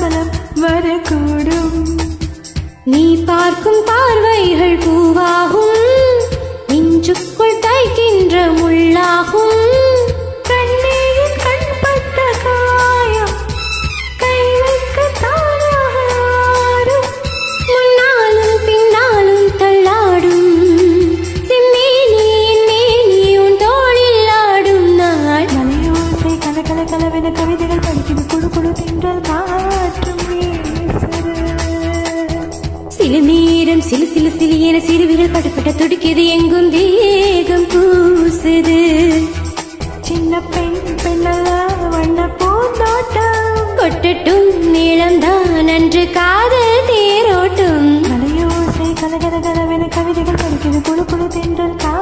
பலபலம் வரக்கூடும். நீ பார்க்கும் பார்வைகள் பூவாகும். நெஞ்சுக்குள் தைக்கின்ற முள்ளாகும். படிக்குது குழு குழு தென்றல் காற்றும் சில நேரம் சிலு சிலு சிலு என சிறுவிரல் படப்பட்ட துடிக்குது எங்கும் தேகம் பூசுது. சின்ன பெண் பெண்ணல்ல வண்ண பூந்தோட்டம். கொட்டட்டும் நீளம்தான் அன்று காதல் தேரோட்டும். மலையோசை கல கல கலவென கவிதைகள் படிக்குது குழு குழு தென்றல் காற்று